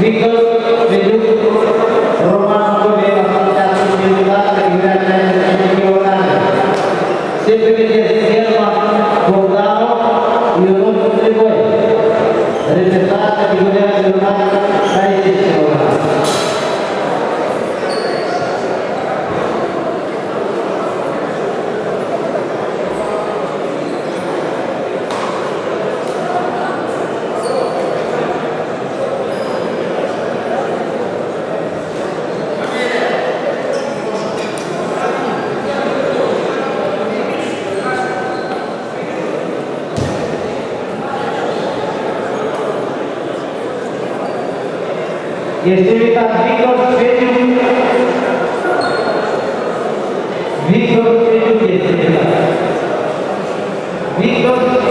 because they do. Víctor Belluc, Víctor Yesivita. Víctor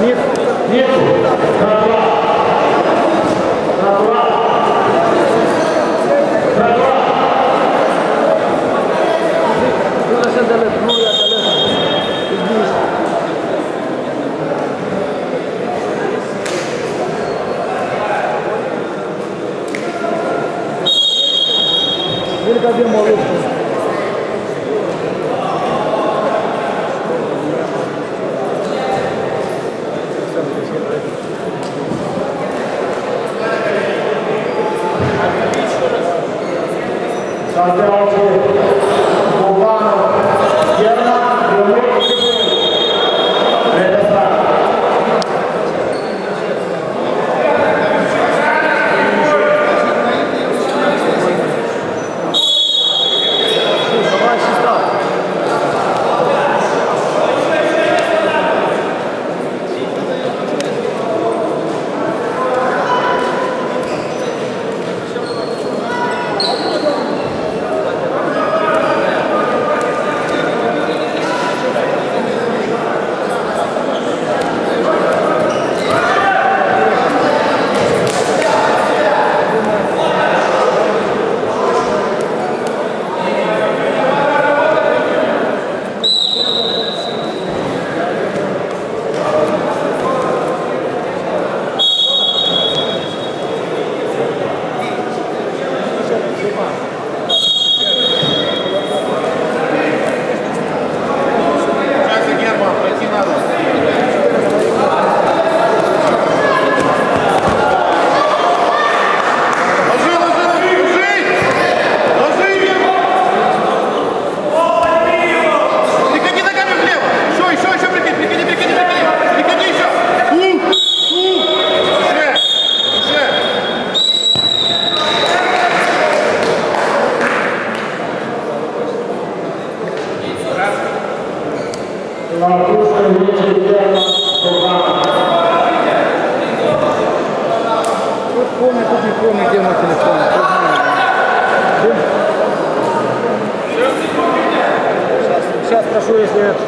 Нету. Натурал.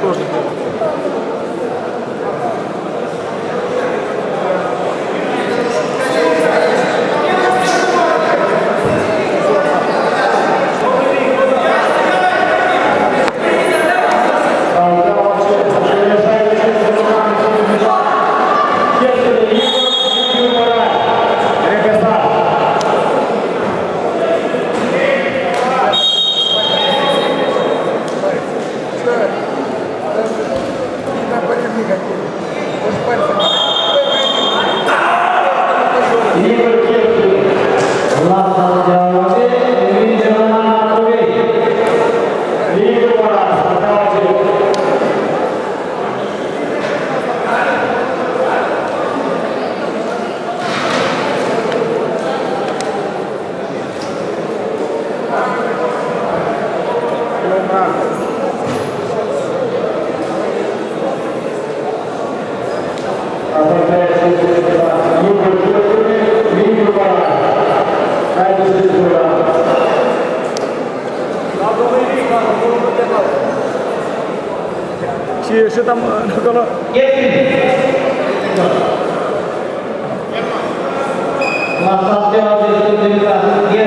тоже. fíjate. এসে তাম ঢোকালো Mas até a vez que eu tenho que fazer,